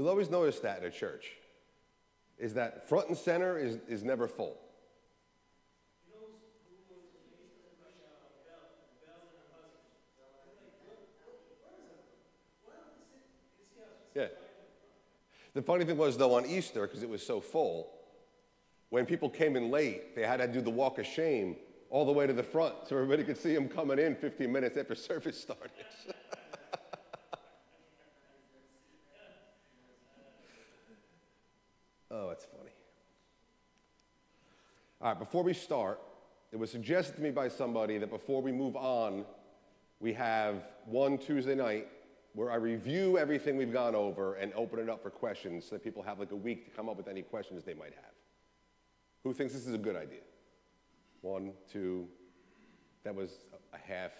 You'll always notice that in a church, is that front and center is, is never full. Yeah. The funny thing was, though, on Easter, because it was so full, when people came in late, they had to do the walk of shame all the way to the front so everybody could see them coming in 15 minutes after service started. oh, that's funny. All right, before we start, it was suggested to me by somebody that before we move on, we have one Tuesday night where I review everything we've gone over and open it up for questions so that people have like a week to come up with any questions they might have. Who thinks this is a good idea? One, two, that was a half.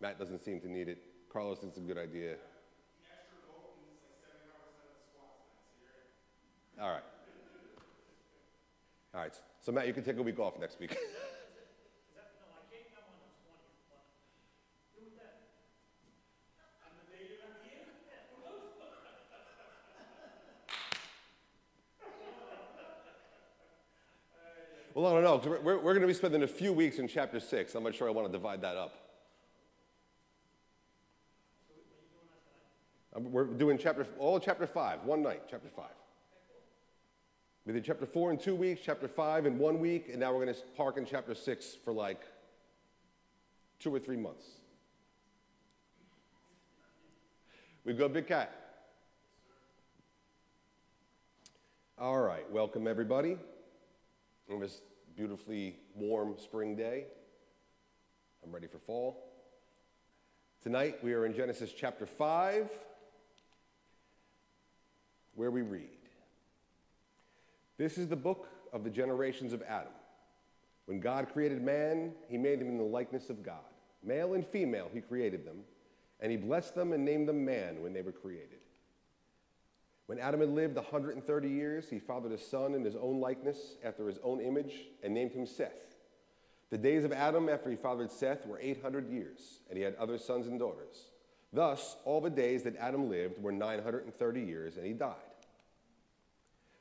Matt doesn't seem to need it. Carlos thinks it's a good idea. All right. All right. So, Matt, you can take a week off next week. Well, I don't know, we're, we're going to be spending a few weeks in chapter 6. I'm not sure I want to divide that up. We're doing chapter, all chapter 5, one night, chapter 5. We did chapter 4 in two weeks, chapter 5 in one week, and now we're going to park in chapter 6 for like two or three months. We've go, Big Cat. All right, welcome everybody on this beautifully warm spring day. I'm ready for fall. Tonight we are in Genesis chapter 5, where we read This is the book of the generations of Adam. When God created man, he made him in the likeness of God. Male and female, he created them, and he blessed them and named them man when they were created. When Adam had lived 130 years, he fathered a son in his own likeness, after his own image, and named him Seth. The days of Adam after he fathered Seth were 800 years, and he had other sons and daughters. Thus, all the days that Adam lived were 930 years, and he died.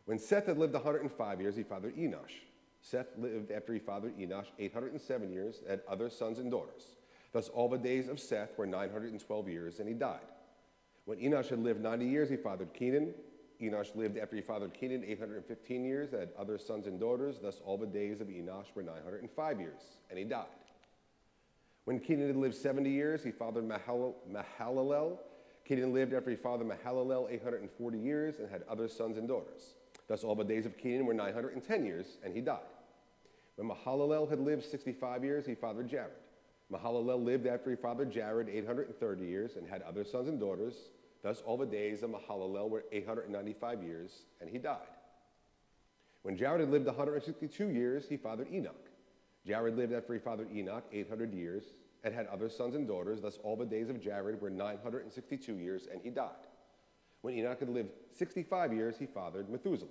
When Seth had lived 105 years, he fathered Enosh. Seth lived after he fathered Enosh 807 years, and had other sons and daughters. Thus, all the days of Seth were 912 years, and he died. When Enosh had lived 90 years, he fathered Kenan. Enosh lived after he fathered Kenan 815 years, and had other sons and daughters. Thus, all the days of Enosh were 905 years, and he died. When Kenan had lived 70 years, he fathered Mahal- Mahalalel. Kenan lived after he fathered Mahalalel 840 years and had other sons and daughters. Thus, all the days of Kenan were 910 years, and he died. When Mahalalel had lived 65 years, he fathered Jared. Mahalalel lived after he fathered Jared 830 years and had other sons and daughters. Thus, all the days of Mahalalel were 895 years, and he died. When Jared had lived 162 years, he fathered Enoch. Jared lived after he fathered Enoch 800 years and had other sons and daughters. Thus, all the days of Jared were 962 years, and he died. When Enoch had lived 65 years, he fathered Methuselah.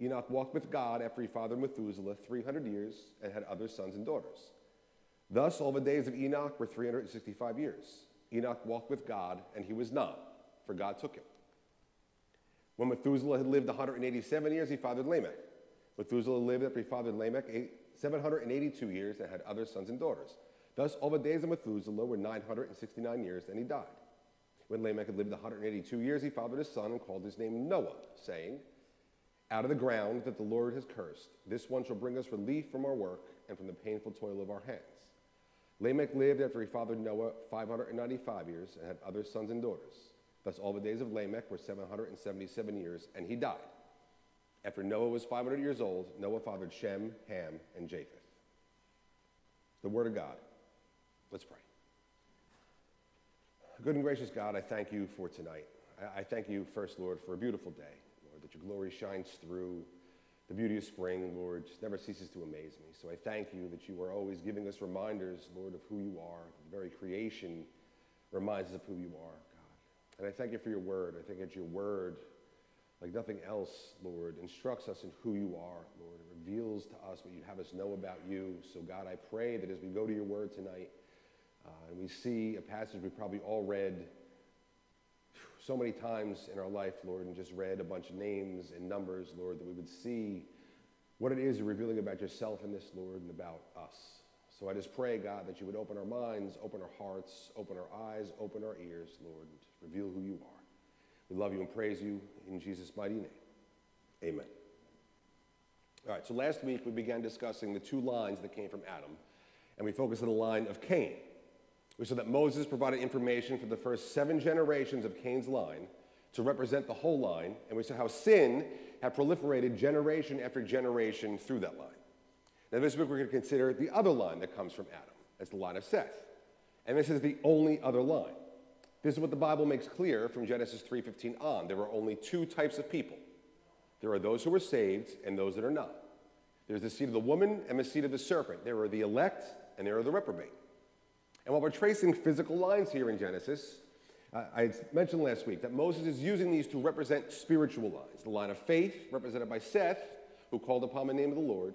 Enoch walked with God after he fathered Methuselah 300 years and had other sons and daughters. Thus, all the days of Enoch were 365 years. Enoch walked with God, and he was not, for God took him. When Methuselah had lived 187 years, he fathered Lamech. Methuselah lived after he fathered Lamech 782 years and had other sons and daughters. Thus, all the days of Methuselah were 969 years, and he died. When Lamech had lived 182 years, he fathered a son and called his name Noah, saying, Out of the ground that the Lord has cursed, this one shall bring us relief from our work and from the painful toil of our hands. Lamech lived after he fathered Noah 595 years and had other sons and daughters. Thus, all the days of Lamech were 777 years, and he died. After Noah was 500 years old, Noah fathered Shem, Ham, and Japheth. The Word of God. Let's pray. Good and gracious God, I thank you for tonight. I thank you first, Lord, for a beautiful day, Lord, that your glory shines through the beauty of spring, Lord, just never ceases to amaze me. So I thank you that you are always giving us reminders, Lord, of who you are. The very creation reminds us of who you are, God. And I thank you for your word. I think that your word, like nothing else, Lord, instructs us in who you are, Lord. It reveals to us what you'd have us know about you. So, God, I pray that as we go to your word tonight uh, and we see a passage we probably all read so many times in our life, Lord, and just read a bunch of names and numbers, Lord, that we would see what it is you're revealing about yourself in this, Lord, and about us. So I just pray, God, that you would open our minds, open our hearts, open our eyes, open our ears, Lord, and reveal who you are. We love you and praise you in Jesus' mighty name. Amen. All right, so last week we began discussing the two lines that came from Adam, and we focused on the line of Cain. We saw that Moses provided information for the first seven generations of Cain's line to represent the whole line, and we saw how sin had proliferated generation after generation through that line. Now, this week we're going to consider the other line that comes from Adam. It's the line of Seth. And this is the only other line. This is what the Bible makes clear from Genesis 3:15 on. There are only two types of people. There are those who are saved and those that are not. There's the seed of the woman and the seed of the serpent. There are the elect and there are the reprobate. And while we're tracing physical lines here in Genesis, uh, I mentioned last week that Moses is using these to represent spiritual lines. The line of faith, represented by Seth, who called upon the name of the Lord,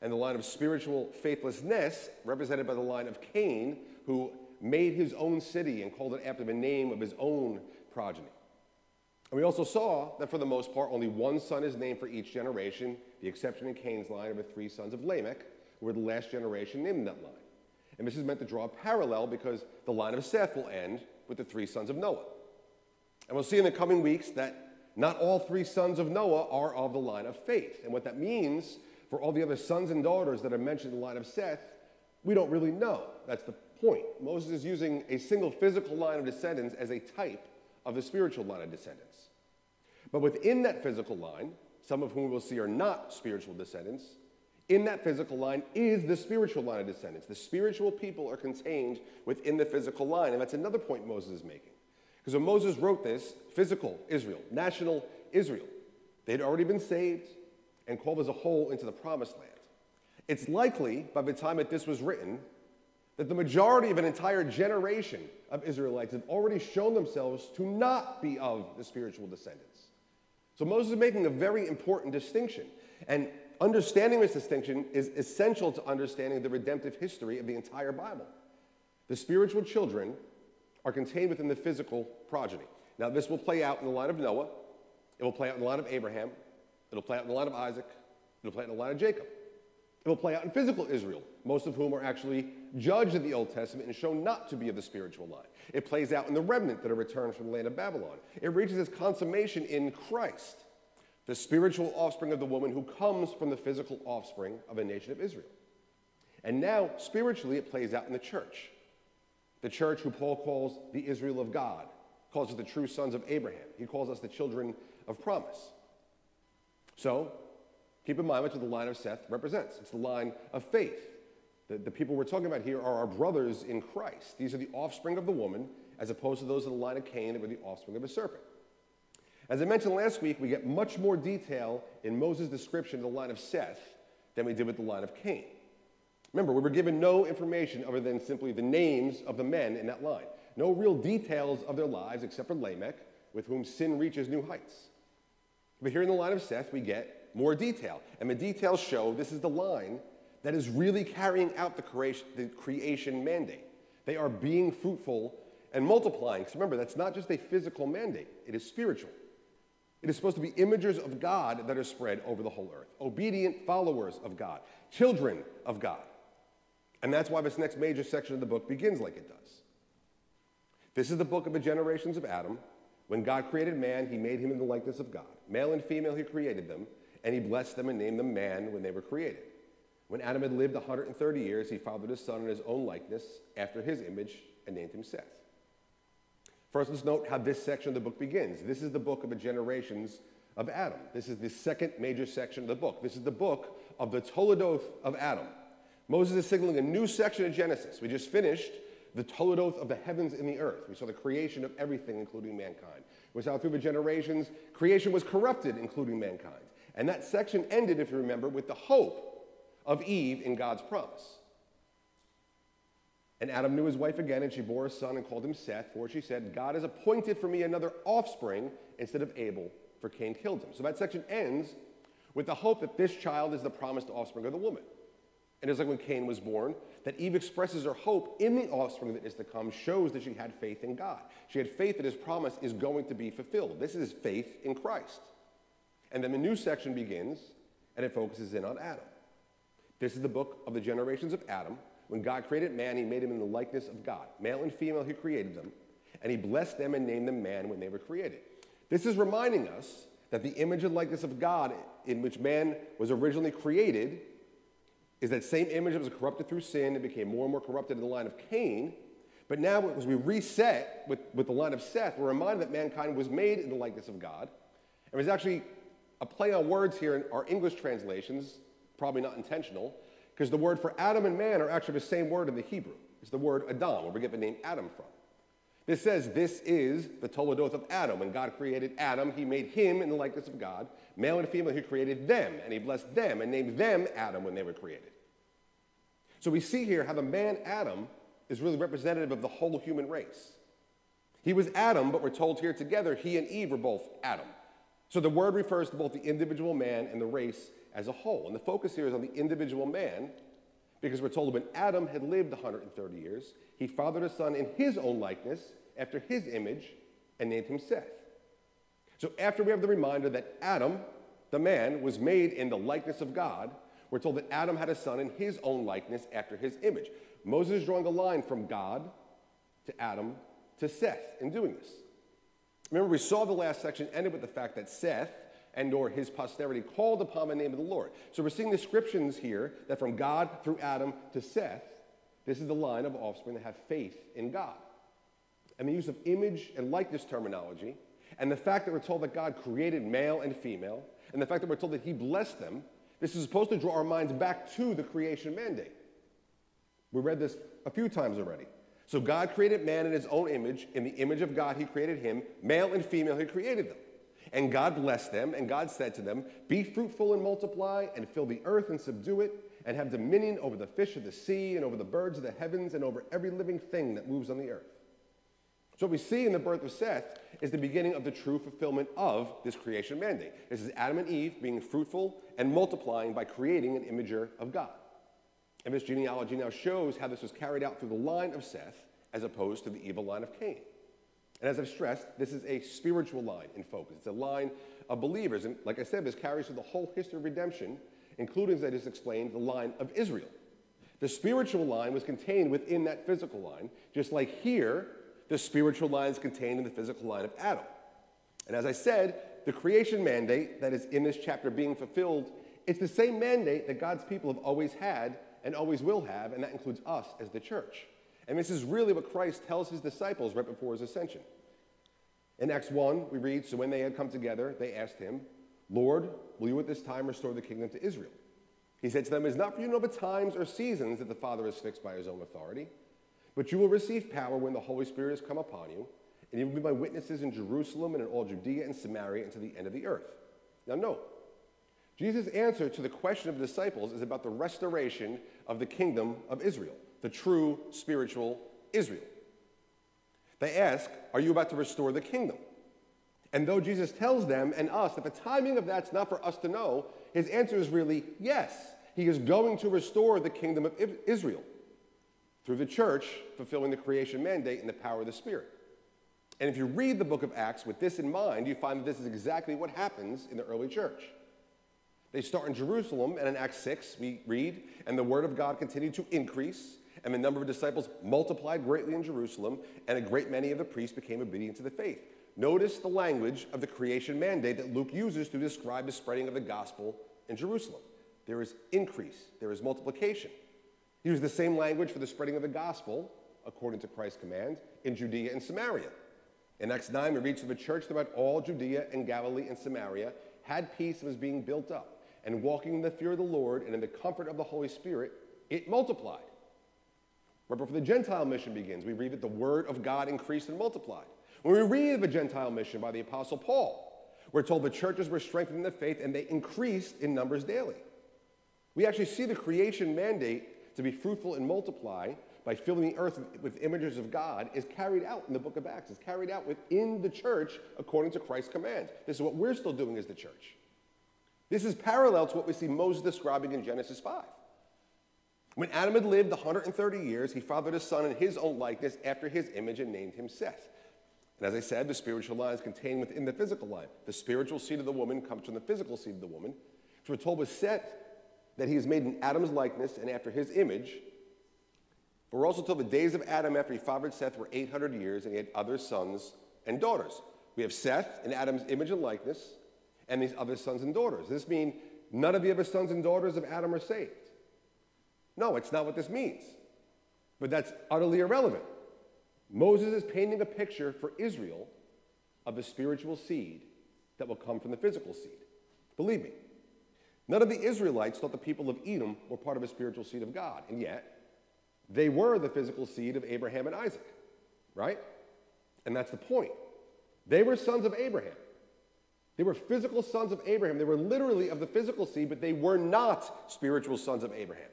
and the line of spiritual faithlessness, represented by the line of Cain, who made his own city and called it after the name of his own progeny. And we also saw that for the most part, only one son is named for each generation, the exception in Cain's line of the three sons of Lamech, who were the last generation named in that line. And this is meant to draw a parallel because the line of Seth will end with the three sons of Noah. And we'll see in the coming weeks that not all three sons of Noah are of the line of faith. And what that means for all the other sons and daughters that are mentioned in the line of Seth, we don't really know. That's the point. Moses is using a single physical line of descendants as a type of the spiritual line of descendants. But within that physical line, some of whom we'll see are not spiritual descendants, in that physical line is the spiritual line of descendants. The spiritual people are contained within the physical line. And that's another point Moses is making. Because when Moses wrote this, physical Israel, national Israel, they'd already been saved and called as a whole into the promised land. It's likely, by the time that this was written, that the majority of an entire generation of Israelites have already shown themselves to not be of the spiritual descendants. So Moses is making a very important distinction. And understanding this distinction is essential to understanding the redemptive history of the entire Bible. The spiritual children are contained within the physical progeny. Now, this will play out in the line of Noah, it will play out in the line of Abraham, it'll play out in the line of Isaac, it'll play out in the line of Jacob. It will play out in physical Israel, most of whom are actually judged in the Old Testament and shown not to be of the spiritual line. It plays out in the remnant that are returned from the land of Babylon. It reaches its consummation in Christ, the spiritual offspring of the woman who comes from the physical offspring of a nation of Israel. And now, spiritually, it plays out in the church. The church, who Paul calls the Israel of God, calls us the true sons of Abraham. He calls us the children of promise. So, Keep in mind what the line of Seth represents. It's the line of faith. The, the people we're talking about here are our brothers in Christ. These are the offspring of the woman, as opposed to those of the line of Cain that were the offspring of the serpent. As I mentioned last week, we get much more detail in Moses' description of the line of Seth than we did with the line of Cain. Remember, we were given no information other than simply the names of the men in that line. No real details of their lives except for Lamech, with whom sin reaches new heights. But here in the line of Seth, we get more detail. And the details show this is the line that is really carrying out the creation, the creation mandate. They are being fruitful and multiplying. Because remember, that's not just a physical mandate, it is spiritual. It is supposed to be imagers of God that are spread over the whole earth, obedient followers of God, children of God. And that's why this next major section of the book begins like it does. This is the book of the generations of Adam. When God created man, he made him in the likeness of God. Male and female, he created them and he blessed them and named them man when they were created. When Adam had lived 130 years, he fathered his son in his own likeness, after his image, and named him Seth. First, let's note how this section of the book begins. This is the book of the generations of Adam. This is the second major section of the book. This is the book of the Toledoth of Adam. Moses is signaling a new section of Genesis. We just finished the Toledoth of the heavens and the earth. We saw the creation of everything, including mankind. We saw through the generations, creation was corrupted, including mankind. And that section ended, if you remember, with the hope of Eve in God's promise. And Adam knew his wife again, and she bore a son and called him Seth, for she said, God has appointed for me another offspring instead of Abel, for Cain killed him. So that section ends with the hope that this child is the promised offspring of the woman. And it's like when Cain was born, that Eve expresses her hope in the offspring that is to come shows that she had faith in God. She had faith that his promise is going to be fulfilled. This is faith in Christ. And then the new section begins, and it focuses in on Adam. This is the book of the generations of Adam. When God created man, he made him in the likeness of God. Male and female, he created them. And he blessed them and named them man when they were created. This is reminding us that the image and likeness of God in which man was originally created is that same image that was corrupted through sin and became more and more corrupted in the line of Cain. But now, as we reset with, with the line of Seth, we're reminded that mankind was made in the likeness of God. And there's actually a play on words here in our English translations, probably not intentional, because the word for Adam and man are actually the same word in the Hebrew. It's the word Adam, where we get the name Adam from. This says this is the Toledoth of Adam. When God created Adam, he made him in the likeness of God. Male and female, he created them, and he blessed them and named them Adam when they were created. So we see here how the man Adam is really representative of the whole human race. He was Adam, but we're told here together he and Eve were both Adam. So the word refers to both the individual man and the race as a whole. And the focus here is on the individual man because we're told when Adam had lived 130 years, he fathered a son in his own likeness, after his image, and named him Seth. So after we have the reminder that Adam, the man, was made in the likeness of God, we're told that Adam had a son in his own likeness after his image. Moses is drawing a line from God to Adam to Seth in doing this. Remember, we saw the last section ended with the fact that Seth and or his posterity called upon the name of the Lord. So we're seeing descriptions here that from God through Adam to Seth, this is the line of offspring that have faith in God. And the use of image and likeness terminology, and the fact that we're told that God created male and female, and the fact that we're told that he blessed them, this is supposed to draw our minds back to the creation mandate. We read this a few times already. So God created man in his own image. In the image of God, he created him. Male and female, he created them. And God blessed them, and God said to them, Be fruitful and multiply, and fill the earth and subdue it, and have dominion over the fish of the sea, and over the birds of the heavens, and over every living thing that moves on the earth. So, what we see in the birth of Seth is the beginning of the true fulfillment of this creation mandate. This is Adam and Eve being fruitful and multiplying by creating an imager of God. And this genealogy now shows how this was carried out through the line of Seth as opposed to the evil line of Cain. And as I've stressed, this is a spiritual line in focus. It's a line of believers. And like I said, this carries through the whole history of redemption, including, as I just explained, the line of Israel. The spiritual line was contained within that physical line, just like here, the spiritual line is contained in the physical line of Adam. And as I said, the creation mandate that is in this chapter being fulfilled, it's the same mandate that God's people have always had and always will have, and that includes us as the church. And this is really what Christ tells his disciples right before his ascension. In Acts 1, we read So when they had come together, they asked him, Lord, will you at this time restore the kingdom to Israel? He said to them, It is not for you to know the times or seasons that the Father has fixed by his own authority, but you will receive power when the Holy Spirit has come upon you, and you will be my witnesses in Jerusalem and in all Judea and Samaria and to the end of the earth. Now, note, Jesus' answer to the question of the disciples is about the restoration of the kingdom of Israel, the true spiritual Israel. They ask, Are you about to restore the kingdom? And though Jesus tells them and us that the timing of that's not for us to know, his answer is really yes. He is going to restore the kingdom of Israel through the church fulfilling the creation mandate and the power of the Spirit. And if you read the book of Acts with this in mind, you find that this is exactly what happens in the early church. They start in Jerusalem, and in Acts 6, we read, and the word of God continued to increase, and the number of disciples multiplied greatly in Jerusalem, and a great many of the priests became obedient to the faith. Notice the language of the creation mandate that Luke uses to describe the spreading of the gospel in Jerusalem. There is increase, there is multiplication. He used the same language for the spreading of the gospel, according to Christ's command, in Judea and Samaria. In Acts 9, we read, to the church throughout all Judea and Galilee and Samaria had peace and was being built up and walking in the fear of the Lord and in the comfort of the Holy Spirit, it multiplied. Right before the Gentile mission begins, we read that the word of God increased and multiplied. When we read of the Gentile mission by the Apostle Paul, we're told the churches were strengthened in the faith and they increased in numbers daily. We actually see the creation mandate to be fruitful and multiply by filling the earth with images of God is carried out in the book of Acts. It's carried out within the church according to Christ's command. This is what we're still doing as the church. This is parallel to what we see Moses describing in Genesis 5. When Adam had lived 130 years, he fathered a son in his own likeness after his image and named him Seth. And as I said, the spiritual line is contained within the physical line. The spiritual seed of the woman comes from the physical seed of the woman. So we're told with Seth that he is made in Adam's likeness and after his image. But we're also told the days of Adam after he fathered Seth were 800 years, and he had other sons and daughters. We have Seth in Adam's image and likeness, and these other sons and daughters. Does this mean none of the other sons and daughters of Adam are saved? No, it's not what this means. But that's utterly irrelevant. Moses is painting a picture for Israel of a spiritual seed that will come from the physical seed. Believe me, none of the Israelites thought the people of Edom were part of a spiritual seed of God, and yet they were the physical seed of Abraham and Isaac, right? And that's the point. They were sons of Abraham. They were physical sons of Abraham. They were literally of the physical seed, but they were not spiritual sons of Abraham.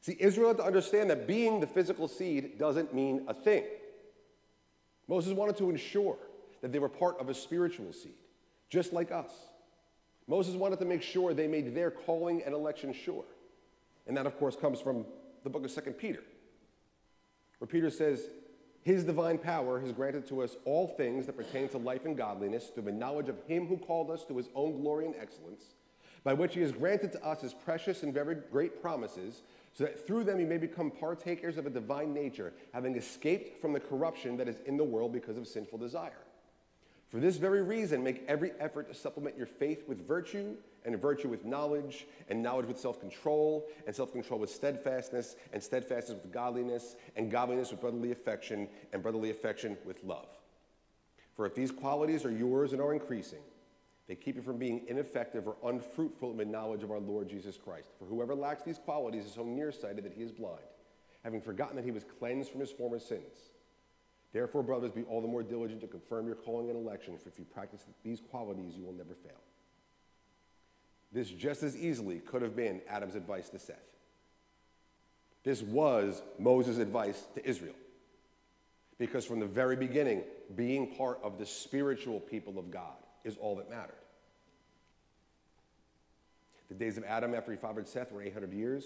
See, Israel had to understand that being the physical seed doesn't mean a thing. Moses wanted to ensure that they were part of a spiritual seed, just like us. Moses wanted to make sure they made their calling and election sure. And that, of course, comes from the book of 2 Peter, where Peter says, His divine power has granted to us all things that pertain to life and godliness through the knowledge of Him who called us to His own glory and excellence, by which He has granted to us His precious and very great promises so that through them you may become partakers of a divine nature, having escaped from the corruption that is in the world because of sinful desire. For this very reason, make every effort to supplement your faith with virtue, and virtue with knowledge, and knowledge with self control, and self control with steadfastness, and steadfastness with godliness, and godliness with brotherly affection, and brotherly affection with love. For if these qualities are yours and are increasing, they keep you from being ineffective or unfruitful in the knowledge of our Lord Jesus Christ. For whoever lacks these qualities is so nearsighted that he is blind, having forgotten that he was cleansed from his former sins. Therefore, brothers, be all the more diligent to confirm your calling and election, for if you practice these qualities, you will never fail. This just as easily could have been Adam's advice to Seth. This was Moses' advice to Israel. Because from the very beginning, being part of the spiritual people of God is all that mattered. The days of Adam after he fathered Seth were 800 years,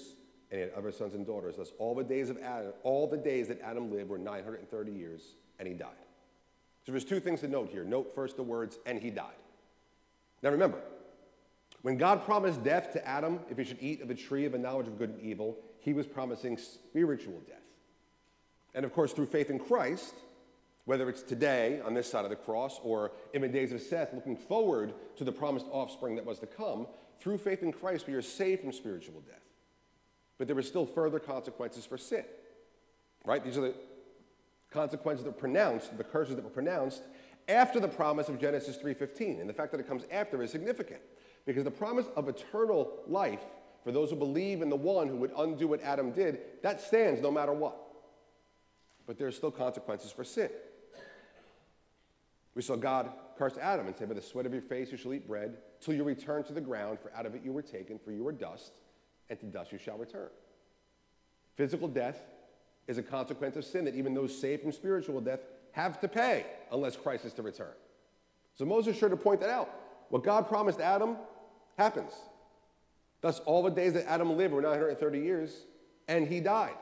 and he had other sons and daughters. Thus, all the days of Adam, all the days that Adam lived were 930 years, and he died. So there's two things to note here. Note first the words, and he died. Now remember, when God promised death to Adam if he should eat of the tree of the knowledge of good and evil, he was promising spiritual death. And of course, through faith in Christ, whether it's today on this side of the cross or in the days of Seth, looking forward to the promised offspring that was to come, through faith in Christ, we are saved from spiritual death. But there were still further consequences for sin. Right? These are the consequences that were pronounced, the curses that were pronounced after the promise of Genesis 3:15. And the fact that it comes after is significant because the promise of eternal life for those who believe in the one who would undo what Adam did, that stands no matter what. But there are still consequences for sin. We saw God curse Adam and say, By the sweat of your face you shall eat bread, till you return to the ground, for out of it you were taken, for you are dust, and to dust you shall return. Physical death is a consequence of sin that even those saved from spiritual death have to pay unless Christ is to return. So Moses is sure to point that out. What God promised Adam happens. Thus, all the days that Adam lived were 930 years, and he died.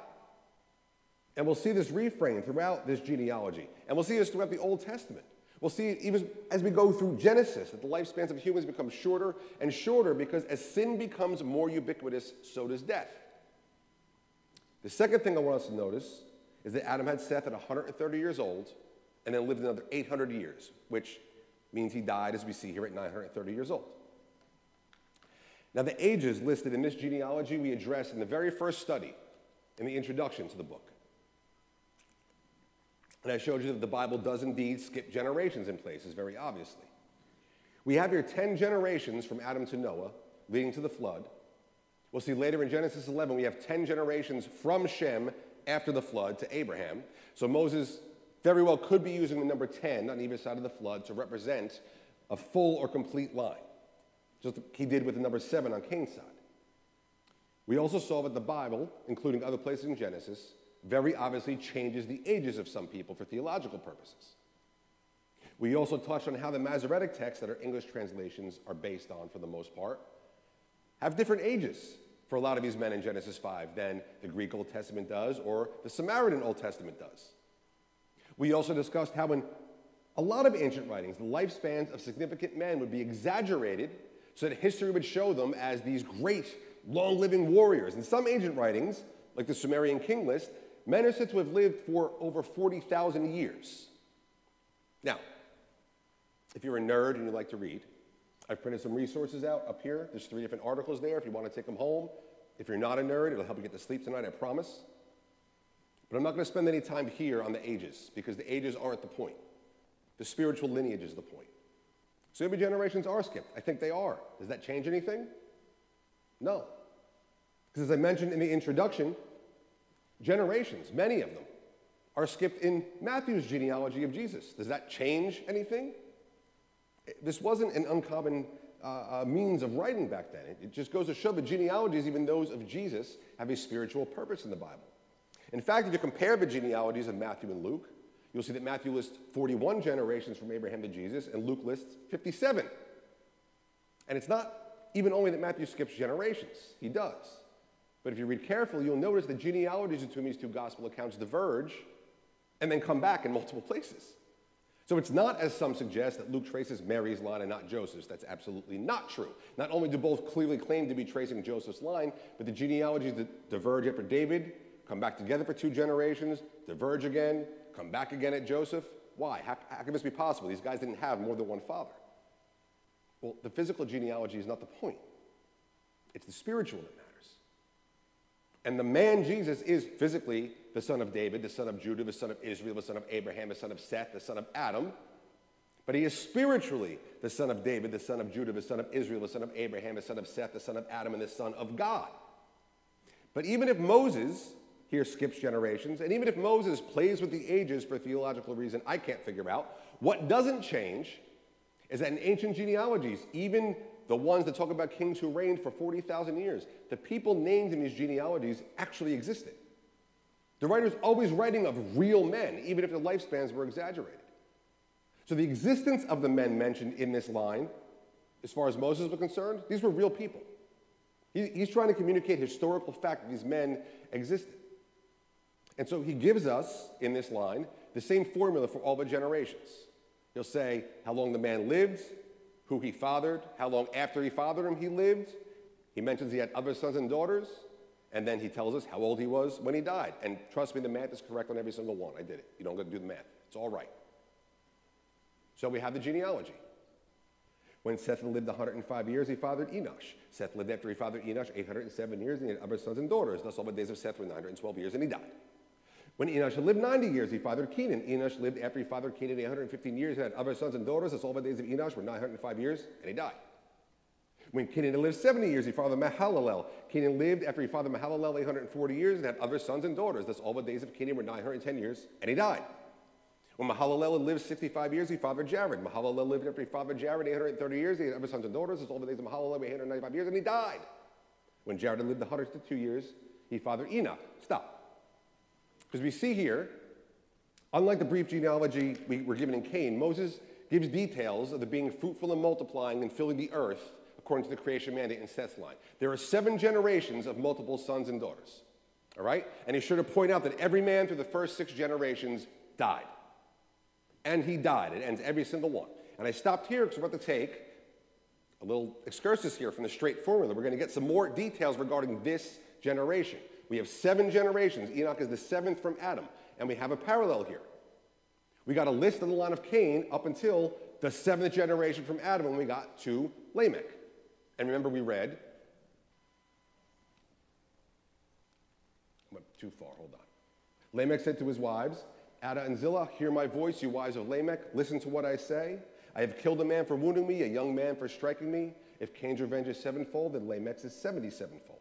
And we'll see this refrain throughout this genealogy. And we'll see this throughout the Old Testament. We'll see even as we go through Genesis that the lifespans of humans become shorter and shorter because as sin becomes more ubiquitous, so does death. The second thing I want us to notice is that Adam had Seth at 130 years old and then lived another 800 years, which means he died, as we see here, at 930 years old. Now, the ages listed in this genealogy we addressed in the very first study in the introduction to the book. And I showed you that the Bible does indeed skip generations in places, very obviously. We have here 10 generations from Adam to Noah, leading to the flood. We'll see later in Genesis 11, we have 10 generations from Shem after the flood to Abraham. So Moses very well could be using the number 10 on either side of the flood to represent a full or complete line, just like he did with the number 7 on Cain's side. We also saw that the Bible, including other places in Genesis, very obviously changes the ages of some people for theological purposes. We also touched on how the Masoretic texts that our English translations are based on, for the most part, have different ages for a lot of these men in Genesis 5 than the Greek Old Testament does or the Samaritan Old Testament does. We also discussed how in a lot of ancient writings, the lifespans of significant men would be exaggerated so that history would show them as these great, long living warriors. In some ancient writings, like the Sumerian king list, men are said to have lived for over 40,000 years. Now, if you're a nerd and you like to read, I've printed some resources out up here. There's three different articles there if you want to take them home. If you're not a nerd, it'll help you get to sleep tonight, I promise. But I'm not going to spend any time here on the ages because the ages aren't the point. The spiritual lineage is the point. So maybe generations are skipped. I think they are. Does that change anything? No. Because as I mentioned in the introduction, generations, many of them, are skipped in Matthew's genealogy of Jesus. Does that change anything? This wasn't an uncommon uh, uh, means of writing back then. It, it just goes to show the genealogies, even those of Jesus, have a spiritual purpose in the Bible. In fact, if you compare the genealogies of Matthew and Luke, you'll see that Matthew lists 41 generations from Abraham to Jesus, and Luke lists 57. And it's not even only that Matthew skips generations, he does. But if you read carefully, you'll notice the genealogies between these two gospel accounts diverge and then come back in multiple places. So it's not, as some suggest, that Luke traces Mary's line and not Joseph's. That's absolutely not true. Not only do both clearly claim to be tracing Joseph's line, but the genealogies that diverge after David, come back together for two generations, diverge again, come back again at Joseph. Why? How, how can this be possible? These guys didn't have more than one father. Well, the physical genealogy is not the point, it's the spiritual that matters. And the man Jesus is physically the son of David, the son of Judah, the son of Israel, the son of Abraham, the son of Seth, the son of Adam. But he is spiritually the son of David, the son of Judah, the son of Israel, the son of Abraham, the son of Seth, the son of Adam, and the son of God. But even if Moses here skips generations, and even if Moses plays with the ages for theological reason I can't figure out, what doesn't change is that in ancient genealogies, even the ones that talk about kings who reigned for 40,000 years, the people named in these genealogies actually existed. The writer's always writing of real men, even if their lifespans were exaggerated. So the existence of the men mentioned in this line, as far as Moses was concerned, these were real people. He, he's trying to communicate historical fact that these men existed. And so he gives us, in this line, the same formula for all the generations. He'll say how long the man lived, who he fathered, how long after he fathered him he lived. He mentions he had other sons and daughters, and then he tells us how old he was when he died. And trust me, the math is correct on every single one. I did it. You don't got to do the math. It's all right. So we have the genealogy. When Seth lived 105 years, he fathered Enosh. Seth lived after he fathered Enosh 807 years, and he had other sons and daughters. Thus, all the days of Seth were 912 years, and he died. When Enosh lived 90 years, he fathered Kenan. Enosh lived after he fathered Kenan 815 years and had other sons and daughters. Thus, all the days of Enosh were 905 years, and he died. When Kenan lived 70 years, he fathered Mahalalel. Kenan lived after he fathered Mahalalel 840 years and had other sons and daughters. Thus, all the days of Kenan were 910 years, and he died. When Mahalalel lived 65 years, he fathered Jared. Mahalalel lived after he fathered Jared 830 years. He had other sons and daughters. Thus, all the days of Mahalalel were 895 years, and he died. When Jared lived 102 years, he fathered Enoch. Stop. Because we see here, unlike the brief genealogy we were given in Cain, Moses gives details of the being fruitful and multiplying and filling the earth according to the creation mandate in Seth's line. There are seven generations of multiple sons and daughters. All right? And he's sure to point out that every man through the first six generations died. And he died. It ends every single one. And I stopped here because we're about to take a little excursus here from the straight formula. We're going to get some more details regarding this generation. We have seven generations. Enoch is the seventh from Adam. And we have a parallel here. We got a list of the line of Cain up until the seventh generation from Adam when we got to Lamech. And remember, we read. I went too far, hold on. Lamech said to his wives, Adah and Zillah, hear my voice, you wives of Lamech. Listen to what I say. I have killed a man for wounding me, a young man for striking me. If Cain's revenge is sevenfold, then Lamech's is seventy-sevenfold.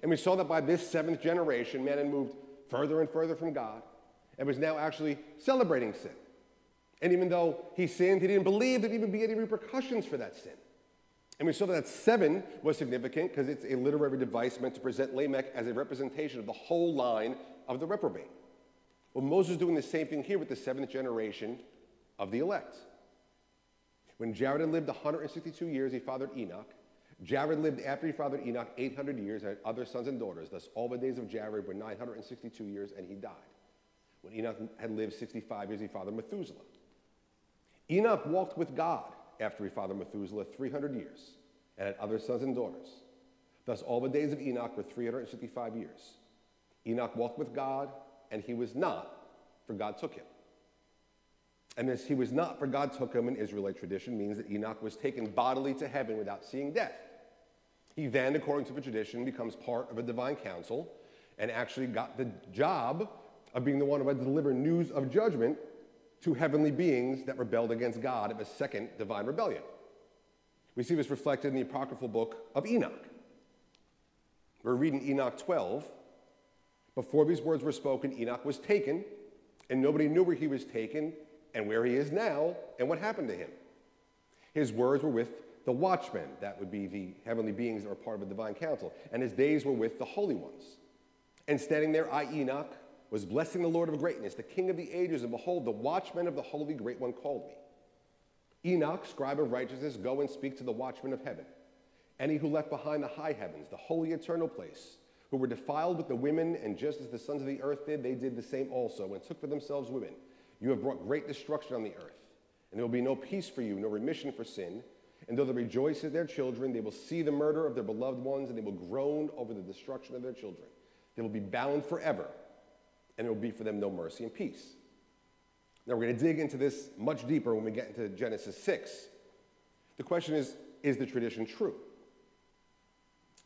And we saw that by this seventh generation, man had moved further and further from God and was now actually celebrating sin. And even though he sinned, he didn't believe there'd even be any repercussions for that sin. And we saw that seven was significant because it's a literary device meant to present Lamech as a representation of the whole line of the reprobate. Well, Moses is doing the same thing here with the seventh generation of the elect. When Jared lived 162 years, he fathered Enoch. Jared lived after he fathered Enoch 800 years and had other sons and daughters. Thus, all the days of Jared were 962 years, and he died. When Enoch had lived 65 years, he fathered Methuselah. Enoch walked with God after he fathered Methuselah 300 years and had other sons and daughters. Thus, all the days of Enoch were 365 years. Enoch walked with God, and he was not, for God took him. And this he was not, for God took him in Israelite tradition, means that Enoch was taken bodily to heaven without seeing death. He then, according to the tradition, becomes part of a divine council and actually got the job of being the one who had to deliver news of judgment to heavenly beings that rebelled against God of a second divine rebellion. We see this reflected in the apocryphal book of Enoch. We're reading Enoch 12. Before these words were spoken, Enoch was taken, and nobody knew where he was taken and where he is now and what happened to him. His words were with the watchmen, that would be the heavenly beings that were part of the divine council, and his days were with the holy ones. And standing there, I, Enoch, was blessing the Lord of greatness, the King of the ages, and behold, the watchman of the holy great one called me. Enoch, scribe of righteousness, go and speak to the watchman of heaven. Any who left behind the high heavens, the holy eternal place, who were defiled with the women, and just as the sons of the earth did, they did the same also, and took for themselves women. You have brought great destruction on the earth, and there will be no peace for you, no remission for sin. And though they rejoice at their children, they will see the murder of their beloved ones, and they will groan over the destruction of their children. They will be bound forever, and there will be for them no mercy and peace. Now, we're going to dig into this much deeper when we get into Genesis 6. The question is is the tradition true?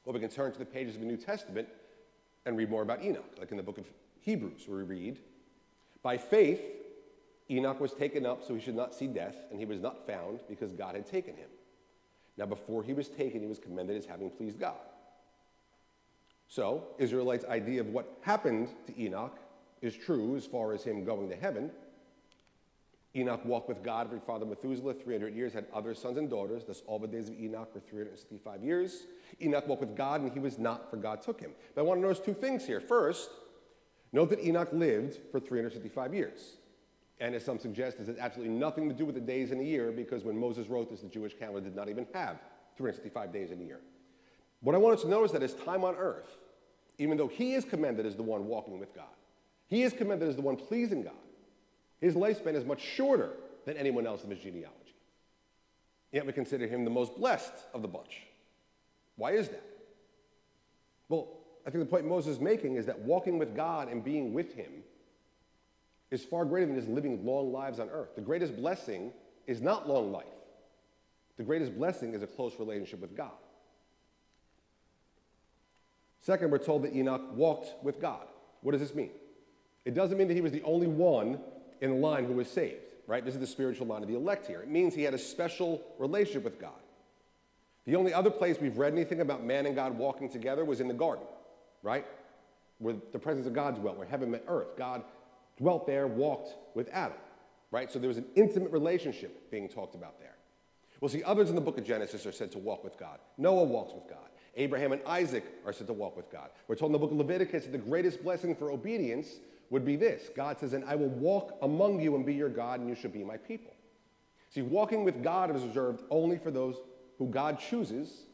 Well, we can turn to the pages of the New Testament and read more about Enoch, like in the book of Hebrews, where we read, By faith, Enoch was taken up so he should not see death, and he was not found because God had taken him. Now, before he was taken, he was commended as having pleased God. So, Israelites' idea of what happened to Enoch is true as far as him going to heaven. Enoch walked with God for father Methuselah 300 years, had other sons and daughters. Thus, all the days of Enoch were 365 years. Enoch walked with God, and he was not, for God took him. But I want to notice two things here. First, note that Enoch lived for 365 years. And as some suggest, this has absolutely nothing to do with the days in a year because when Moses wrote this, the Jewish calendar did not even have 365 days in a year. What I want us to notice that his time on earth, even though he is commended as the one walking with God, he is commended as the one pleasing God, his lifespan is much shorter than anyone else in his genealogy. Yet we consider him the most blessed of the bunch. Why is that? Well, I think the point Moses is making is that walking with God and being with him is far greater than just living long lives on earth. The greatest blessing is not long life. The greatest blessing is a close relationship with God. Second, we're told that Enoch walked with God. What does this mean? It doesn't mean that he was the only one in the line who was saved, right? This is the spiritual line of the elect here. It means he had a special relationship with God. The only other place we've read anything about man and God walking together was in the garden, right? Where the presence of God dwelt, where heaven met earth. God dwelt there, walked with Adam, right? So there was an intimate relationship being talked about there. We'll see others in the book of Genesis are said to walk with God. Noah walks with God. Abraham and Isaac are said to walk with God. We're told in the book of Leviticus that the greatest blessing for obedience would be this God says, And I will walk among you and be your God, and you shall be my people. See, walking with God is reserved only for those who God chooses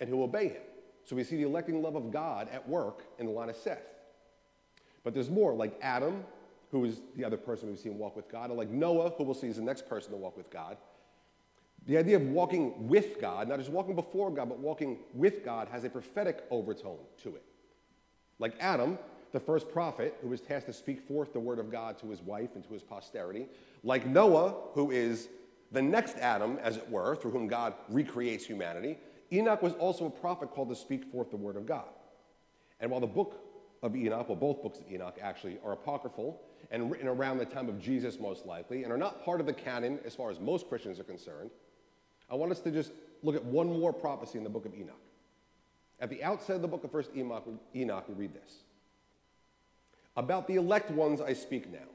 and who obey him. So we see the electing love of God at work in the line of Seth. But there's more, like Adam, who is the other person we've seen walk with God, like Noah, who we'll see is the next person to walk with God. The idea of walking with God, not just walking before God, but walking with God, has a prophetic overtone to it. Like Adam, the first prophet who was tasked to speak forth the word of God to his wife and to his posterity. Like Noah, who is the next Adam, as it were, through whom God recreates humanity. Enoch was also a prophet called to speak forth the word of God. And while the book of Enoch, well, both books of Enoch actually are apocryphal and written around the time of Jesus, most likely, and are not part of the canon as far as most Christians are concerned, I want us to just look at one more prophecy in the book of Enoch. At the outset of the book of First Enoch, Enoch we read this About the elect ones I speak now,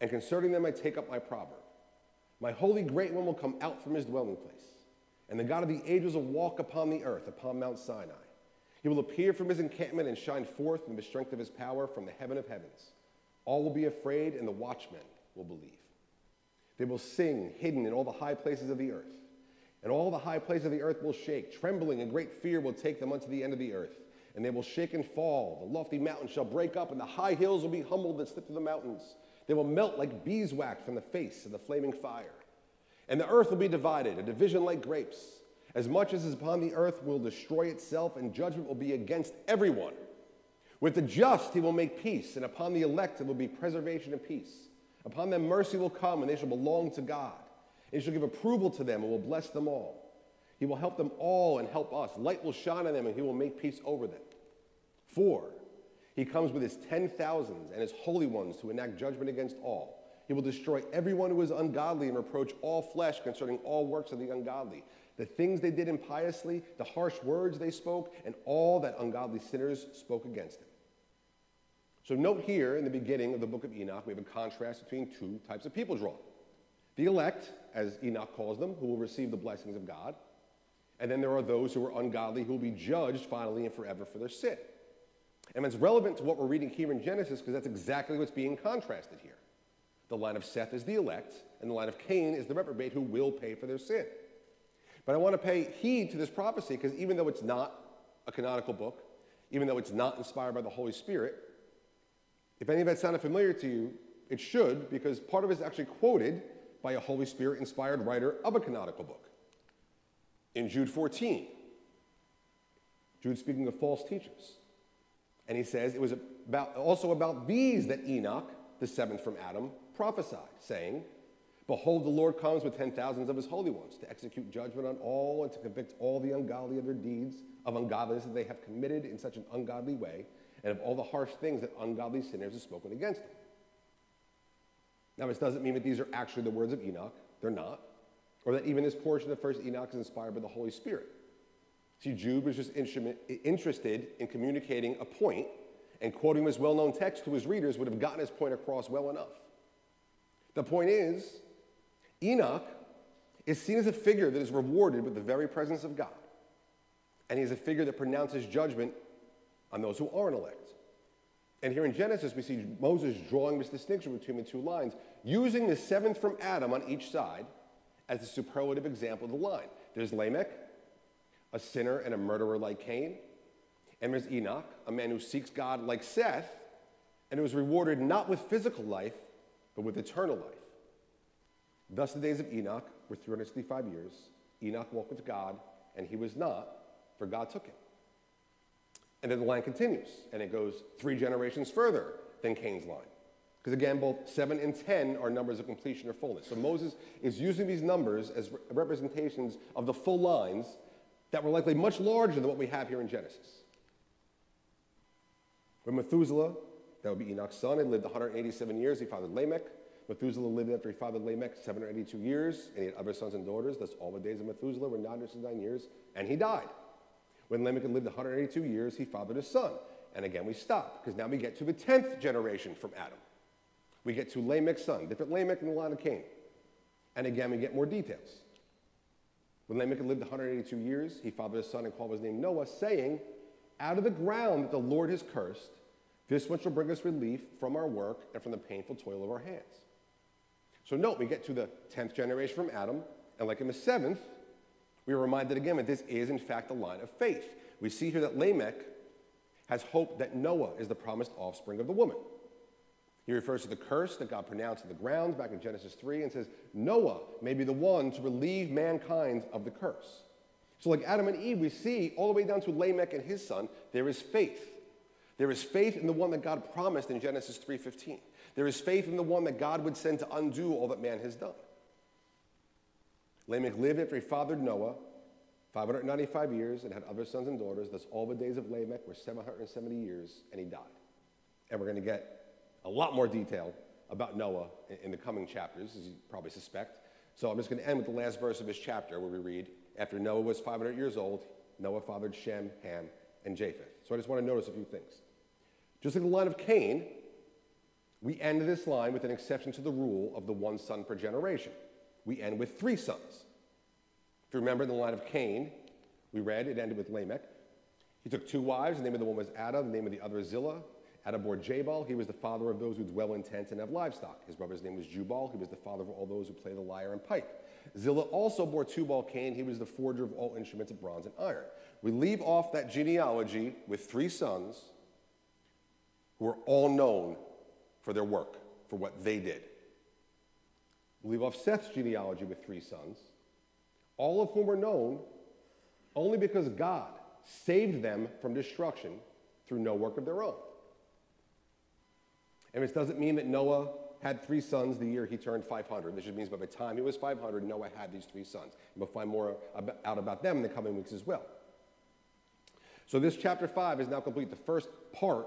and concerning them I take up my proverb. My holy great one will come out from his dwelling place, and the God of the ages will walk upon the earth, upon Mount Sinai. He will appear from his encampment and shine forth in the strength of his power from the heaven of heavens. All will be afraid, and the watchmen will believe. They will sing hidden in all the high places of the earth And all the high places of the earth will shake. Trembling and great fear will take them unto the end of the earth. And they will shake and fall. The lofty mountains shall break up, and the high hills will be humbled that slip through the mountains. They will melt like beeswax from the face of the flaming fire. And the earth will be divided, a division like grapes. As much as is upon the earth will destroy itself, and judgment will be against everyone. With the just he will make peace, and upon the elect it will be preservation and peace. Upon them mercy will come, and they shall belong to God. And he shall give approval to them, and will bless them all. He will help them all and help us. Light will shine on them, and he will make peace over them. Four, he comes with his ten thousands and his holy ones to enact judgment against all. He will destroy everyone who is ungodly and reproach all flesh concerning all works of the ungodly, the things they did impiously, the harsh words they spoke, and all that ungodly sinners spoke against him. So, note here in the beginning of the book of Enoch, we have a contrast between two types of people drawn the elect, as Enoch calls them, who will receive the blessings of God, and then there are those who are ungodly who will be judged finally and forever for their sin. And it's relevant to what we're reading here in Genesis because that's exactly what's being contrasted here. The line of Seth is the elect, and the line of Cain is the reprobate who will pay for their sin. But I want to pay heed to this prophecy because even though it's not a canonical book, even though it's not inspired by the Holy Spirit, if any of that sounded familiar to you, it should because part of it is actually quoted by a Holy Spirit inspired writer of a canonical book. In Jude 14, Jude speaking of false teachers. And he says it was about, also about these that Enoch, the seventh from Adam, prophesied, saying, Behold, the Lord comes with ten thousands of his holy ones to execute judgment on all and to convict all the ungodly of their deeds of ungodliness that they have committed in such an ungodly way, and of all the harsh things that ungodly sinners have spoken against him. Now, this doesn't mean that these are actually the words of Enoch. They're not. Or that even this portion of First Enoch is inspired by the Holy Spirit. See, Jude was just interested in communicating a point, and quoting this well known text to his readers would have gotten his point across well enough. The point is, Enoch is seen as a figure that is rewarded with the very presence of God. And he's a figure that pronounces judgment on those who aren't elect. And here in Genesis, we see Moses drawing this distinction between the two lines, using the seventh from Adam on each side as the superlative example of the line. There's Lamech, a sinner and a murderer like Cain. And there's Enoch, a man who seeks God like Seth, and who is rewarded not with physical life, but with eternal life. Thus, the days of Enoch were 365 years. Enoch walked with God, and he was not, for God took him. And then the line continues, and it goes three generations further than Cain's line. Because again, both 7 and 10 are numbers of completion or fullness. So Moses is using these numbers as representations of the full lines that were likely much larger than what we have here in Genesis. When Methuselah, that would be Enoch's son, had lived 187 years, he fathered Lamech. Methuselah lived after he fathered Lamech 782 years, and he had other sons and daughters. Thus, all the days of Methuselah were 969 years, and he died. When Lamech had lived 182 years, he fathered a son. And again, we stop, because now we get to the 10th generation from Adam. We get to Lamech's son, different Lamech in the line of Cain. And again, we get more details. When Lamech had lived 182 years, he fathered a son and called his name Noah, saying, Out of the ground that the Lord has cursed, this one shall bring us relief from our work and from the painful toil of our hands. So note, we get to the 10th generation from Adam, and like in the seventh, we are reminded again that this is in fact a line of faith. We see here that Lamech has hope that Noah is the promised offspring of the woman. He refers to the curse that God pronounced on the ground back in Genesis 3 and says, Noah may be the one to relieve mankind of the curse. So, like Adam and Eve, we see all the way down to Lamech and his son, there is faith. There is faith in the one that God promised in Genesis 3:15. There is faith in the one that God would send to undo all that man has done. Lamech lived after he fathered Noah 595 years and had other sons and daughters. Thus, all the days of Lamech were 770 years, and he died. And we're going to get a lot more detail about Noah in the coming chapters, as you probably suspect. So I'm just going to end with the last verse of his chapter where we read, After Noah was 500 years old, Noah fathered Shem, Ham, and Japheth. So I just want to notice a few things. Just like the line of Cain, we end this line with an exception to the rule of the one son per generation. We end with three sons. If you remember the line of Cain, we read it ended with Lamech. He took two wives. The name of the one was Adah, the name of the other Zillah. Adam bore Jabal. He was the father of those who dwell in tents and have livestock. His brother's name was Jubal. He was the father of all those who play the lyre and pipe. Zillah also bore Tubal Cain. He was the forger of all instruments of bronze and iron. We leave off that genealogy with three sons who are all known for their work, for what they did. We leave off Seth's genealogy with three sons, all of whom are known only because God saved them from destruction through no work of their own. And this doesn't mean that Noah had three sons the year he turned 500. This just means by the time he was 500, Noah had these three sons. And we'll find more about, out about them in the coming weeks as well. So this chapter 5 is now complete. The first part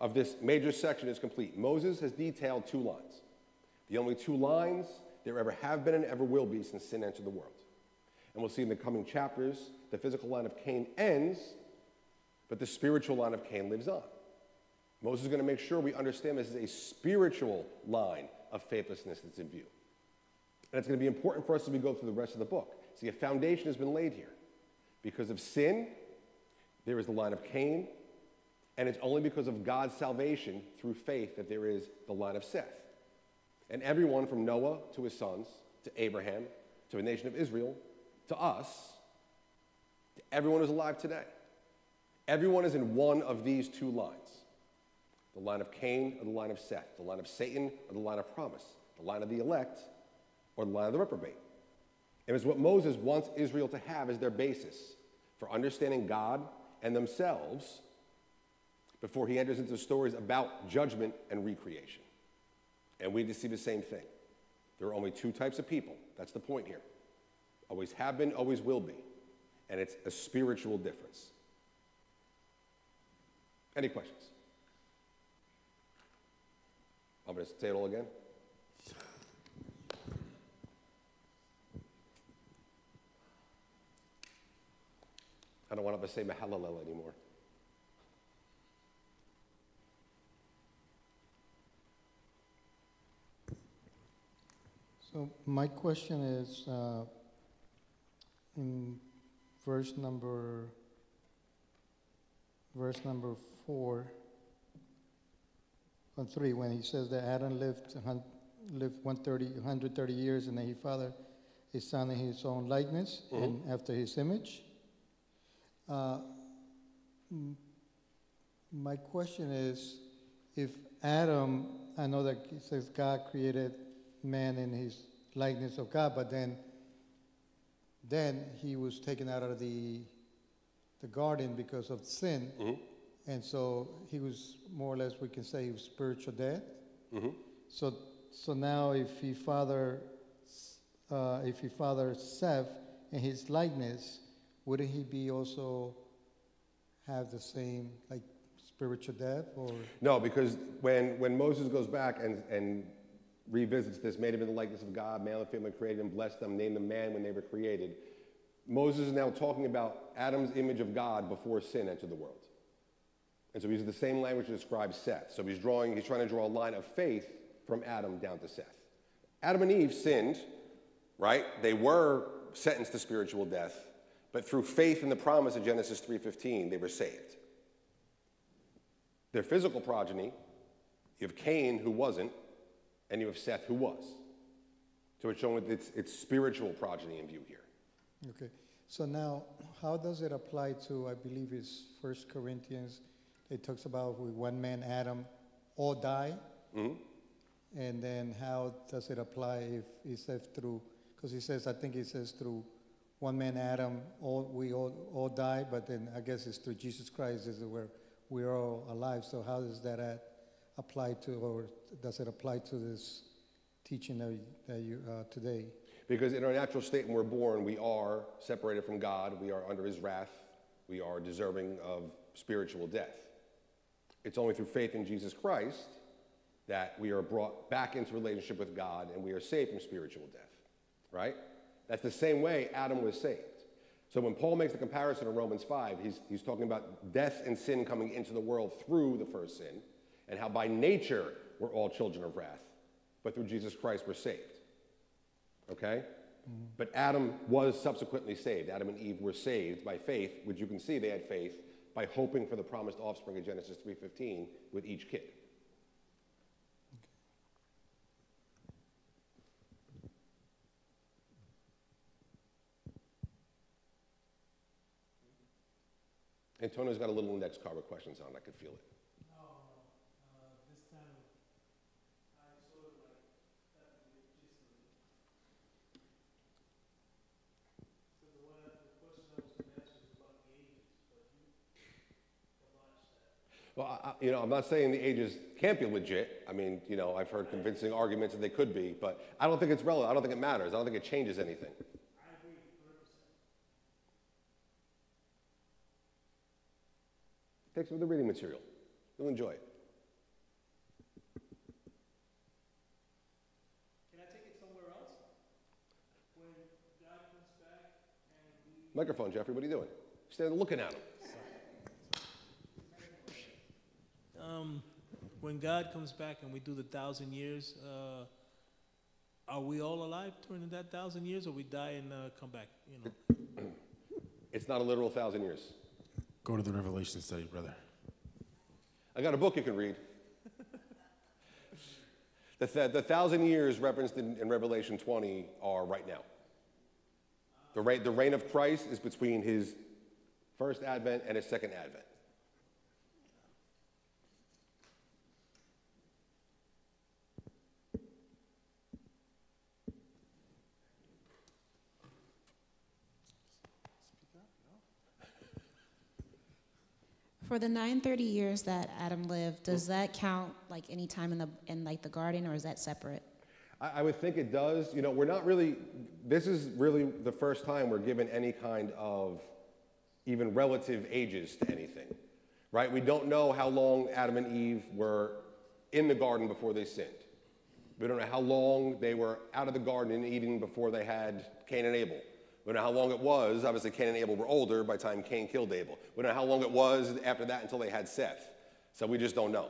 of this major section is complete. Moses has detailed two lines. The only two lines there ever have been and ever will be since sin entered the world. And we'll see in the coming chapters, the physical line of Cain ends, but the spiritual line of Cain lives on. Moses is going to make sure we understand this is a spiritual line of faithlessness that's in view. And it's going to be important for us as we go through the rest of the book. See, a foundation has been laid here. Because of sin, there is the line of Cain, and it's only because of God's salvation through faith that there is the line of Seth. And everyone from Noah to his sons, to Abraham, to the nation of Israel, to us, to everyone who's alive today. Everyone is in one of these two lines the line of Cain or the line of Seth, the line of Satan or the line of promise, the line of the elect or the line of the reprobate. It was what Moses wants Israel to have as their basis for understanding God and themselves before he enters into stories about judgment and recreation. And we see the same thing. There are only two types of people. That's the point here. Always have been, always will be. And it's a spiritual difference. Any questions? I'm going to say it all again. I don't want to say Mahalalel anymore. So my question is, uh, in verse number, verse number four, on three, when he says that Adam lived, lived 130, 130 years, and that he fathered a son in his own likeness and after his image. Uh, my question is, if Adam, I know that says God created man in his likeness of God, but then, then he was taken out of the, the garden because of sin. And so he was more or less, we can say, he was spiritual dead. So, so now if he father, uh, if he father Seth in his likeness, wouldn't he be also have the same like spiritual death or? No, because when, when Moses goes back and, and revisits this, made him in the likeness of God, male and female created and blessed them, named them man when they were created, Moses is now talking about Adam's image of God before sin entered the world. And so he uses the same language to describe Seth. So he's drawing, he's trying to draw a line of faith from Adam down to Seth. Adam and Eve sinned, right? They were sentenced to spiritual death, but through faith in the promise of Genesis 3:15, they were saved. Their physical progeny, you have Cain who wasn't, and you have Seth who was. So it's showing its, its spiritual progeny in view here. Okay, so now, how does it apply to, I believe it's First Corinthians, it talks about with one man, Adam, all die? Mm-hmm. And then how does it apply if he says through, because he says, I think he says through one man, Adam, all, we all, all die, but then I guess it's through Jesus Christ is where we're all alive. So how does that add, apply to, or does it apply to this teaching that you, that you uh, today? Because in our natural state when we're born, we are separated from God, we are under his wrath, we are deserving of spiritual death. It's only through faith in Jesus Christ that we are brought back into relationship with God and we are saved from spiritual death, right? That's the same way Adam was saved. So when Paul makes the comparison in Romans 5, he's, he's talking about death and sin coming into the world through the first sin, and how by nature we're all children of wrath, but through Jesus Christ we're saved. Okay? Mm-hmm. But Adam was subsequently saved. Adam and Eve were saved by faith, which you can see they had faith by hoping for the promised offspring of Genesis 3:15 with each kid. Antonio's got a little index card with questions on it. I could feel it. No, no, uh, this time, I sort of like, got the gist of it. So the one, the question I was gonna ask was about the ages, but you dodged that. Well, I, you know, I'm not saying the ages can't be legit. I mean, you know, I've heard convincing arguments that they could be, but I don't think it's relevant. I don't think it matters. I don't think it changes anything. I agree, hundred percent. Take some of the reading material. You'll enjoy it. Can I take it somewhere else? When God comes back and we, Microphone, Jeffrey. What are you doing? Stand looking at him. Um, when God comes back and we do the thousand years, uh, are we all alive during that thousand years, or we die and uh, come back? You know. It's not a literal thousand years. Go to the Revelation study, brother. I got a book you can read. the, th- the thousand years referenced in, in Revelation 20 are right now. The, reign the reign of Christ is between his first advent and his second advent. For the 930 years that Adam lived, does that count like any time in the in like the garden, or is that separate? I, I would think it does. You know, we're not really, this is really the first time we're given any kind of even relative ages to anything, right? We don't know how long Adam and Eve were in the garden before they sinned. We don't know how long they were out of the garden and eating before they had Cain and Abel. We don't know how long it was. Obviously, Cain and Abel were older by the time Cain killed Abel. We don't know how long it was after that until they had Seth. So we just don't know.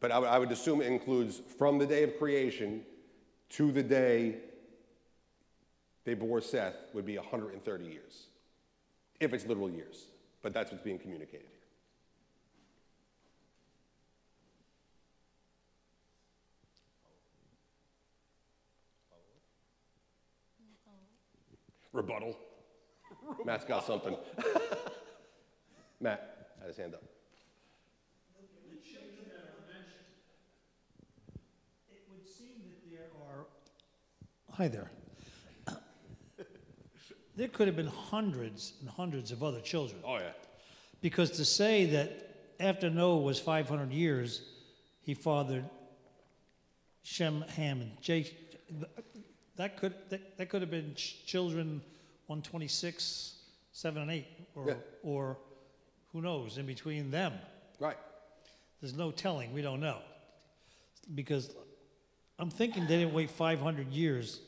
But I would- I would assume it includes from the day of creation to the day they bore Seth would be 130 years, if it's literal years. But that's what's being communicated here. Rebuttal. Matt's got something. Matt had his hand up. It would seem that there are. Hi there. There could have been hundreds and hundreds of other children. Oh, yeah. Because to say that after Noah was 500 years, he fathered Shem, Ham, and Japheth, that could, that, that could have been ch- children 126, 7, and 8, or, Yeah. or who knows, in between them. Right. There's no telling. We don't know. Because I'm thinking they didn't wait 500 years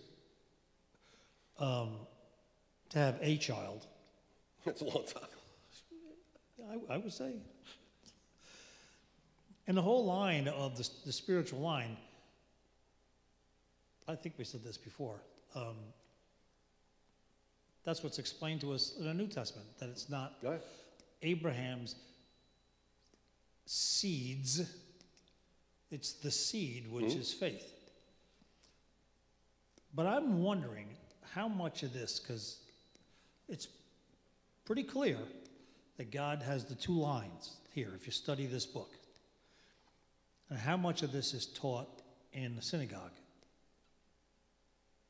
um, to have a child. That's a long time. I, I would say. And the whole line of the, the spiritual line, I think we said this before. Um, that's what's explained to us in the New Testament, that it's not. Abraham's seeds, it's the seed, which is faith. But I'm wondering how much of this, because it's pretty clear that God has the two lines here, if you study this book. And how much of this is taught in the synagogue?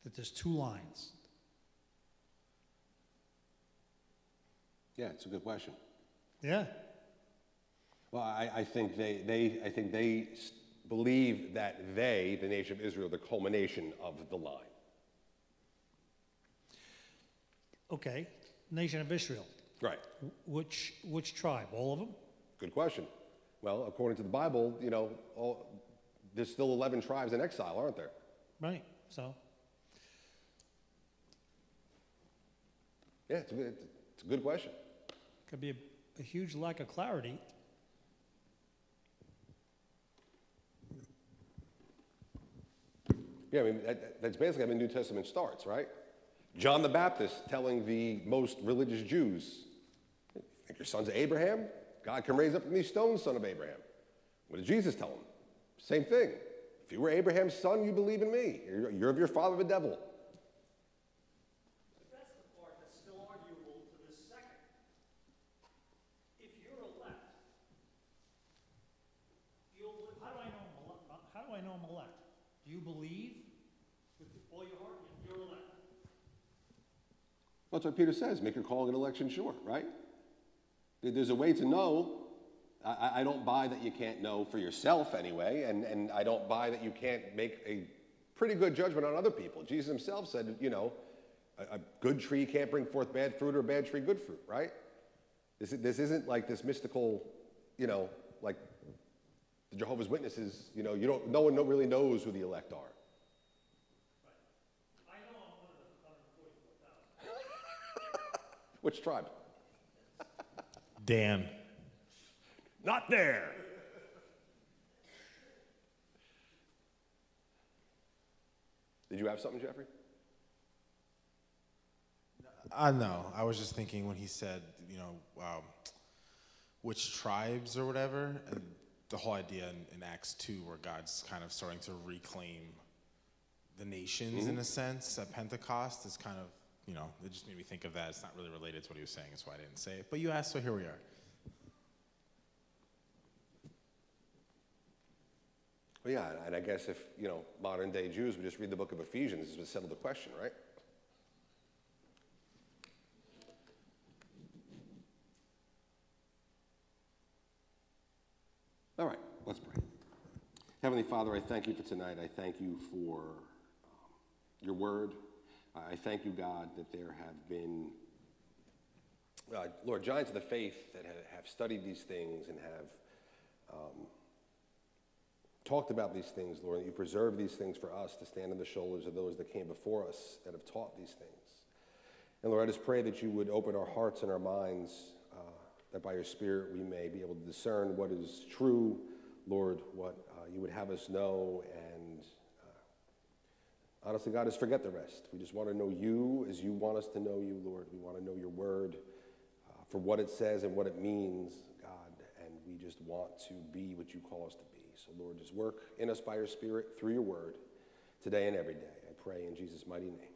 That there's two lines. Yeah, it's a good question. Yeah. Well, I, I think they, they, I think they believe that they, the nation of Israel, the culmination of the line. Okay. Nation of Israel. Right. Which, which tribe? All of them? Good question. Well, according to the Bible, you know, all, there's still 11 tribes in exile, aren't there? Right. So, Yeah, it's a good, it's a good question. could be a, a huge lack of clarity. Yeah, I mean, that, that's basically how the New Testament starts, right? John the Baptist telling the most religious Jews, think your son's Abraham? God can raise up from these stones, son of Abraham. What did Jesus tell him? Same thing. If you were Abraham's son, you believe in me. You're, you're of your father, the devil. That's the part that's still arguable to this second. If you're elect, you'll, live- how do I know I'm elect? How do I know I'm elect? Do you believe with all your heart you're elect? That's what Peter says. Make your calling and election sure, right? There's a way to know. I- I, don't buy that you can't know for yourself anyway, and, and I don't buy that you can't make a pretty good judgment on other people. Jesus himself said, you know, a, a good tree can't bring forth bad fruit or a bad tree good fruit, right? This, is- this isn't like this mystical, you know, like the Jehovah's Witnesses, you know, you don't, no one really knows who the elect are. I know I'm one of the hundred and forty-four thousand. Which tribe? Dan. Not there. Did you have something, Jeffrey? Uh, know. I was just thinking when he said, you know, um, which tribes or whatever, and the whole idea in, in Acts 2 where God's kind of starting to reclaim the nations in a sense at Pentecost is kind of, you know, it just made me think of that. It's not really related to what he was saying, that's why I didn't say it. But you asked, so here we are. Well, yeah, and I guess if, you know, modern day Jews would just read the book of Ephesians, this would settle the question, right? All right, let's pray. Heavenly Father, I thank you for tonight. I thank you for um, your word. I thank you, God, that there have been, uh, Lord, giants of the faith that have studied these things and have talked about these things, Lord, that you preserve these things for us to stand on the shoulders of those that came before us that have taught these things. And Lord, I just pray that you would open our hearts and our minds, uh, that by your Spirit we may be able to discern what is true, Lord, what uh, you would have us know, and honestly, God, just forget the rest. We just want to know you as you want us to know you, Lord. We want to know your word uh, for what it says and what it means, God, and we just want to be what you call us to be. So, Lord, just work in us by your Spirit through your word today and every day. I pray in Jesus' mighty name.